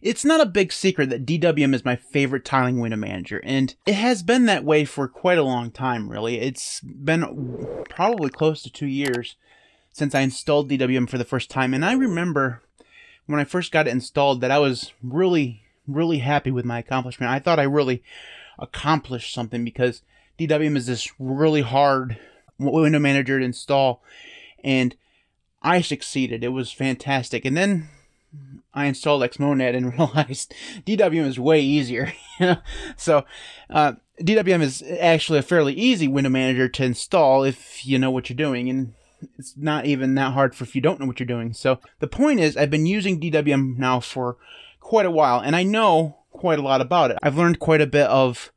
It's not a big secret that DWM is my favorite tiling window manager, and it has been that way for quite a long time, really. It's been probably close to two years since I installed DWM for the first time, and I remember when I first got it installed that I was really, really happy with my accomplishment. I thought I really accomplished something because DWM is this really hard window manager to install, and I succeeded. It was fantastic. And then I installed Xmonad and realized DWM is way easier. so uh, DWM is actually a fairly easy window manager to install if you know what you're doing, and it's not even that hard for if you don't know what you're doing. So the point is, I've been using DWM now for quite a while, and I know quite a lot about it. I've learned quite a bit of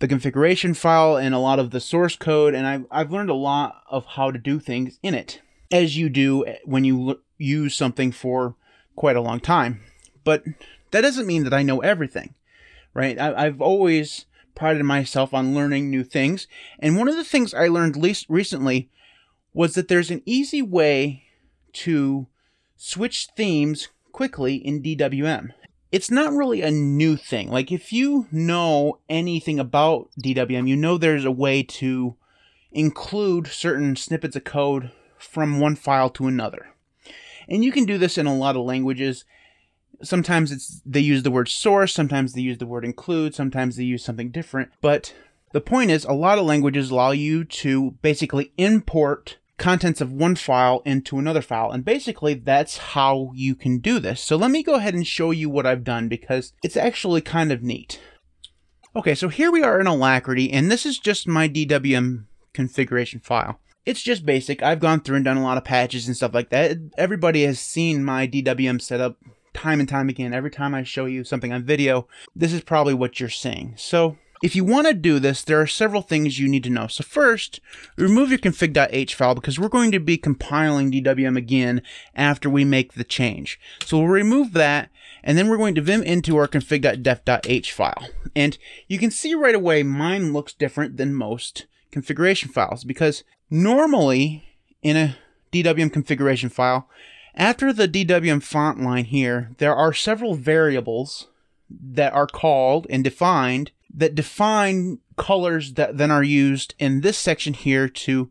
the configuration file and a lot of the source code, and I've, I've learned a lot of how to do things in it, as you do when you use something for quite a long time. But that doesn't mean that I know everything, right? I, have always prided myself on learning new things. And one of the things I learned least recently was that there's an easy way to switch themes quickly in DWM. It's not really a new thing. Like, if you know anything about DWM, you know there's a way to include certain snippets of code from one file to another. And you can do this in a lot of languages. Sometimes it's they use the word source, sometimes they use the word include, sometimes they use something different. But the point is a lot of languages allow you to basically import contents of one file into another file. And basically that's how you can do this. So let me go ahead and show you what I've done because it's actually kind of neat. Okay, so here we are in Alacritty, and this is just my DWM configuration file it's just basic. I've gone through and done a lot of patches and stuff like that. Everybody has seen my DWM setup time and time again. Every time I show you something on video, this is probably what you're seeing. So if you want to do this, there are several things you need to know. So first, remove your config.h file because we're going to be compiling DWM again after we make the change. So we'll remove that and then we're going to vim into our config.def.h file. And you can see right away mine looks different than most configuration files because normally in a DWM configuration file, after the DWM font line here, there are several variables that are called and defined that define colors that then are used in this section here to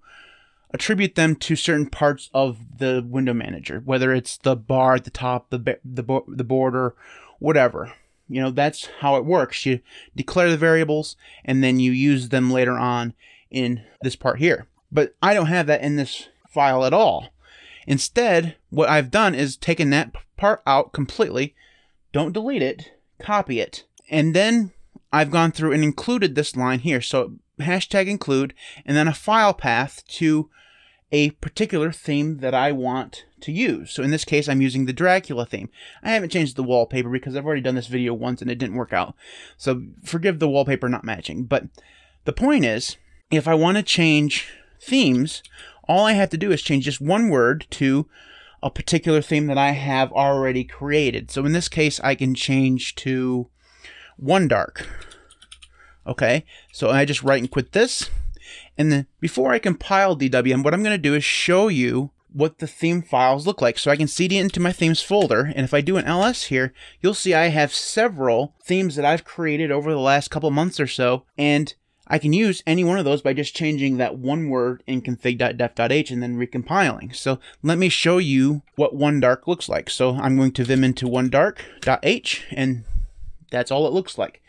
attribute them to certain parts of the window manager, whether it's the bar at the top, the the the border, whatever. You know, that's how it works. You declare the variables and then you use them later on in this part here. But I don't have that in this file at all. Instead, what I've done is taken that part out completely, don't delete it, copy it, and then I've gone through and included this line here. So hashtag include, and then a file path to a particular theme that I want to use. So in this case, I'm using the Dracula theme. I haven't changed the wallpaper because I've already done this video once and it didn't work out. So forgive the wallpaper not matching. But the point is, if I want to change themes, all I have to do is change just one word to a particular theme that I have already created. So in this case, I can change to one dark. Okay, so I just right and quit this. And then before I compile DWM, what I'm going to do is show you what the theme files look like. So I can cd it into my themes folder. And if I do an ls here, you'll see I have several themes that I've created over the last couple months or so. And I can use any one of those by just changing that one word in config.def.h and then recompiling. So let me show you what one dark looks like. So I'm going to vim into one dark.h and that's all it looks like.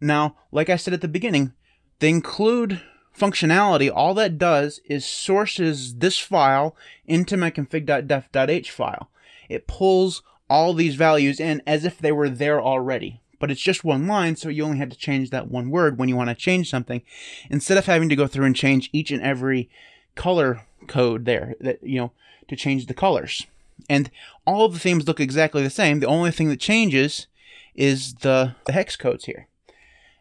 Now, like I said at the beginning, the include functionality, all that does is sources this file into my config.def.h file. It pulls all these values in as if they were there already but it's just one line, so you only had to change that one word when you want to change something, instead of having to go through and change each and every color code there that you know to change the colors. And all the themes look exactly the same. The only thing that changes is the, the hex codes here.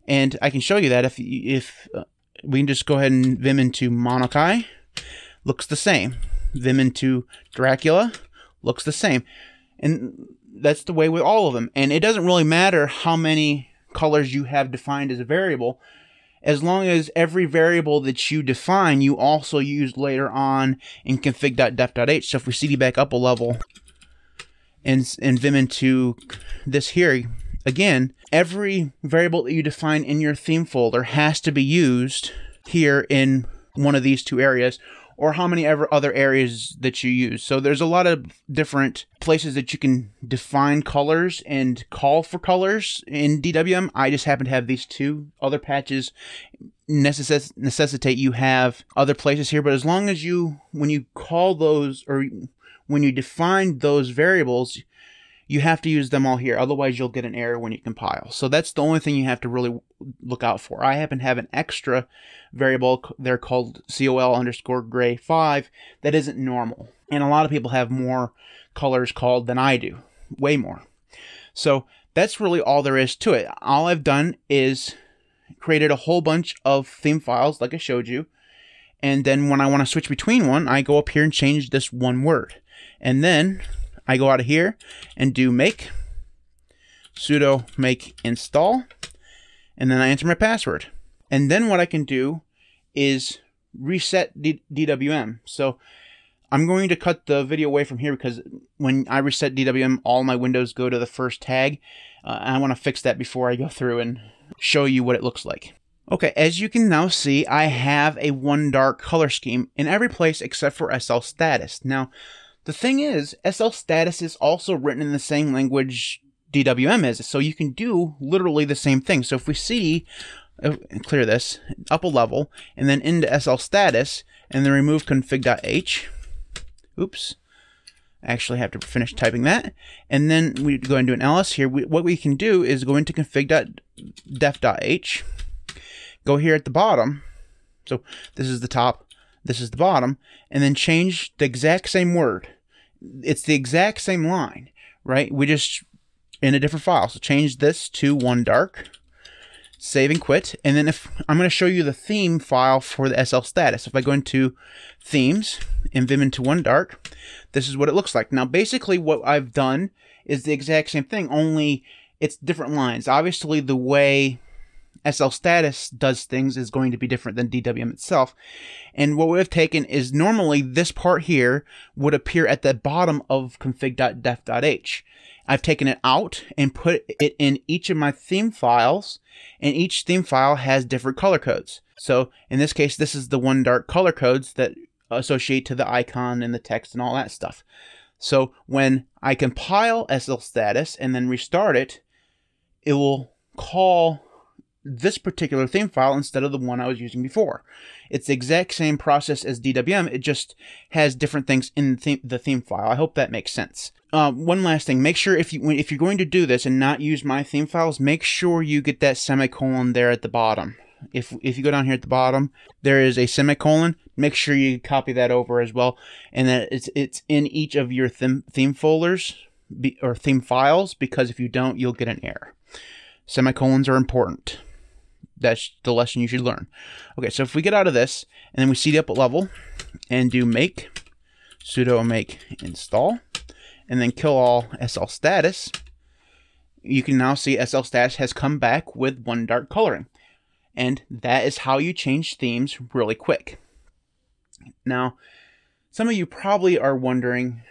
And I can show you that if if uh, we can just go ahead and vim into Monokai, looks the same. Vim into Dracula, looks the same. And that's the way with all of them. And it doesn't really matter how many colors you have defined as a variable, as long as every variable that you define you also use later on in config.def.h. So if we cd back up a level, and, and vim into this here, again, every variable that you define in your theme folder has to be used here in one of these two areas or how many ever other areas that you use. So there's a lot of different places that you can define colors and call for colors in DWM. I just happen to have these two other patches necess- necessitate you have other places here, but as long as you when you call those or when you define those variables, you have to use them all here. Otherwise, you'll get an error when you compile. So that's the only thing you have to really look out for. I happen to have an extra variable there called col underscore gray 5 that isn't normal. And a lot of people have more colors called than I do, way more. So that's really all there is to it. All I've done is created a whole bunch of theme files like I showed you. And then when I want to switch between one, I go up here and change this one word. And then I go out of here and do make sudo make install and then I enter my password. And then what I can do is reset D- DWM. So I'm going to cut the video away from here because when I reset DWM, all my windows go to the first tag. Uh, I want to fix that before I go through and show you what it looks like. Okay, as you can now see, I have a one dark color scheme in every place except for SL status. Now, the thing is, SL status is also written in the same language DWM is, so you can do literally the same thing. So if we see, uh, clear this, up a level, and then into SL status, and then remove config.h, oops, I actually have to finish typing that, and then we go into an ls here. We, what we can do is go into config.def.h, go here at the bottom, so this is the top, this is the bottom, and then change the exact same word. It's the exact same line, right? We just in a different file. So change this to one dark, save and quit. And then if I'm going to show you the theme file for the SL status. If I go into themes and vim into one dark, this is what it looks like. Now, basically what I've done is the exact same thing, only it's different lines. Obviously, the way SL status does things is going to be different than DWM itself. And what we've taken is normally this part here would appear at the bottom of config.def.h. I've taken it out and put it in each of my theme files, and each theme file has different color codes. So in this case, this is the one dark color codes that associate to the icon and the text and all that stuff. So when I compile SL status and then restart it, it will call this particular theme file instead of the one I was using before. It's the exact same process as DWM, it just has different things in the theme, the theme file. I hope that makes sense. Uh, one last thing, make sure if you if you're going to do this and not use my theme files, make sure you get that semicolon there at the bottom. If if you go down here at the bottom, there is a semicolon. Make sure you copy that over as well, and that it's it's in each of your theme theme folders be, or theme files because if you don't, you'll get an error. Semicolons are important that's the lesson you should learn. Okay, so if we get out of this and then we cd up a level and do make sudo make install and then kill all SL status, you can now see SL status has come back with one dark coloring. And that is how you change themes really quick. Now, some of you probably are wondering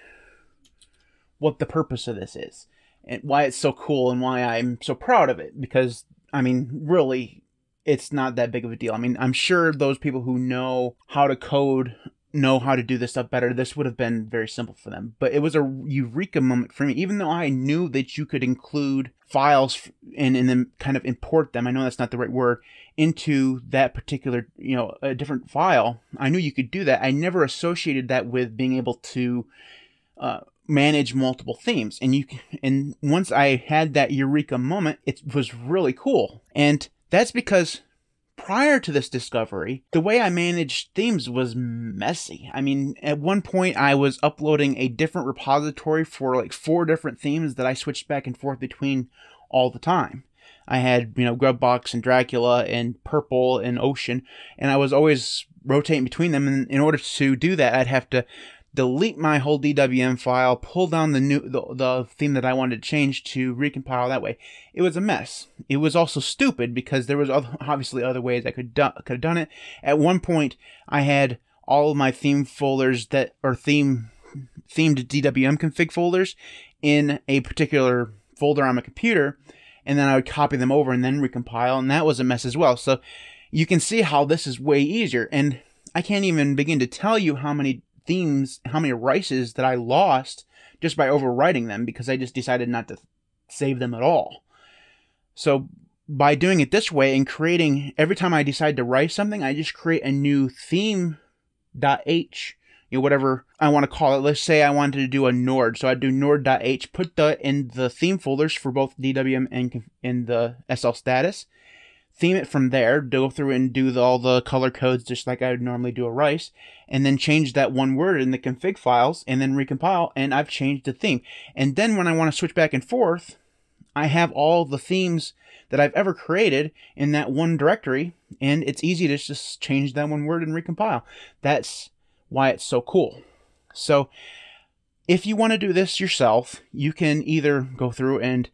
what the purpose of this is and why it's so cool and why I'm so proud of it because I mean, really, it's not that big of a deal. I mean, I'm sure those people who know how to code know how to do this stuff better. This would have been very simple for them. But it was a eureka moment for me, even though I knew that you could include files and, and then kind of import them. I know that's not the right word into that particular, you know, a different file. I knew you could do that. I never associated that with being able to uh, manage multiple themes. And you and once I had that eureka moment, it was really cool. And that's because prior to this discovery, the way I managed themes was messy. I mean, at one point I was uploading a different repository for like four different themes that I switched back and forth between all the time. I had, you know, Gruvbox and Dracula and Purple and Ocean, and I was always rotating between them. And in order to do that, I'd have to delete my whole DWM file, pull down the new the, the theme that I wanted to change to recompile that way. It was a mess. It was also stupid because there was other, obviously other ways I could do, could have done it. At one point, I had all of my theme folders that or theme themed DWM config folders in a particular folder on my computer, and then I would copy them over and then recompile, and that was a mess as well. So you can see how this is way easier. And I can't even begin to tell you how many themes, how many rices that I lost just by overwriting them because I just decided not to save them at all. So by doing it this way and creating every time I decide to write something, I just create a new theme. H, you know, whatever I want to call it. Let's say I wanted to do a Nord, so I'd do Nord.h, put the in the theme folders for both DWM and in the SL status, theme it from there, go through and do the, all the color codes just like I would normally do a rice, and then change that one word in the config files and then recompile, and I've changed the theme. And then when I want to switch back and forth, I have all the themes that I've ever created in that one directory, and it's easy to just change that one word and recompile. That's why it's so cool. So, if you want to do this yourself, you can either go through and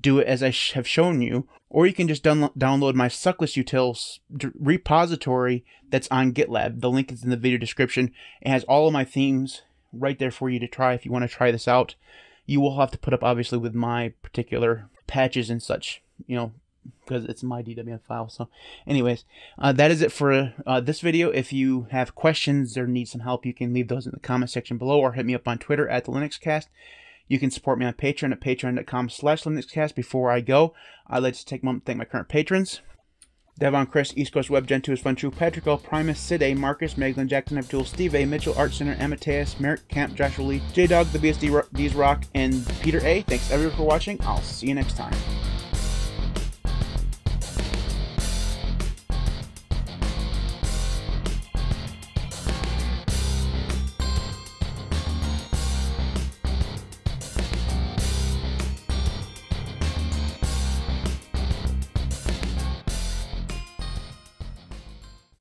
do it as I sh- have shown you, or you can just download my Suckless Utils repository that's on GitLab. The link is in the video description. It has all of my themes right there for you to try if you want to try this out. You will have to put up, obviously, with my particular patches and such, you know, because it's my DWM file. So, anyways, uh, that is it for uh, this video. If you have questions or need some help, you can leave those in the comment section below or hit me up on Twitter at the LinuxCast. You can support me on Patreon at patreon.com slash LinuxCast. Before I go, I'd like to take a moment to thank my current patrons. Devon Chris, East Coast Web, Gentoo is Fun True, Patrick L, Primus, Syd A, Marcus, Maeglin, Jackson, Abdul, Steve A, Mitchel, Art Center, Amitayas, Merrick, Camp, Joshua Lee, JDawg, the BSD D's Rock, and Peter A. Thanks everyone for watching. I'll see you next time.